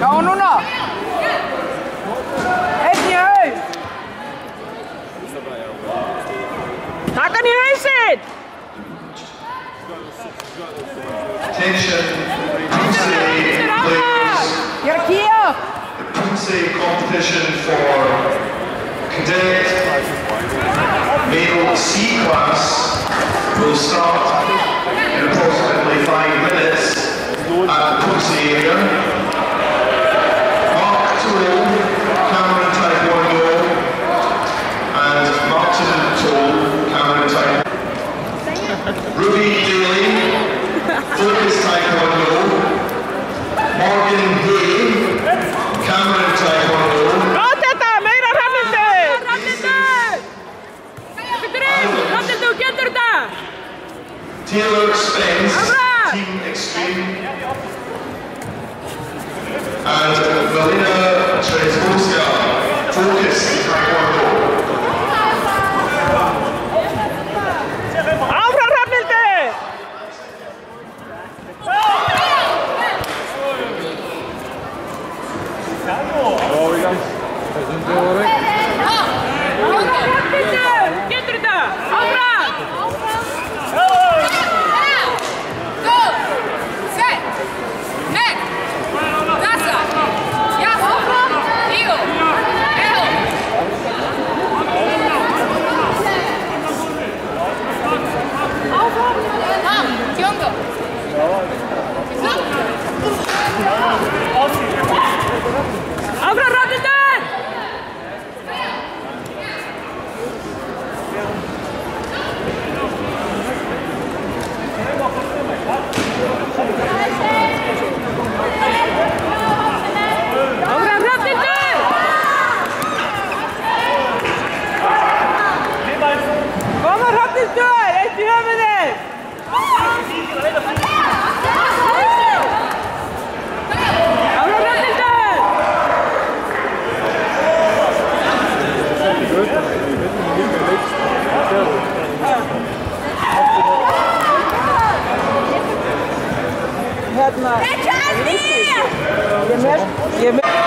Ga nu na! Hey, nhỉ ơi! Hakan United! Attention, You're here! The competition for cadet male C-class will start in approximately five minutes at Poomsae area. Taylor Spence, Team Extreme, and uh, Melina Trezboska, Focus Taekwondo. Áfram Hrafnhildur! Hrafnhildur! Vamos, Rapidão! maar... Je merkt... Je merkt...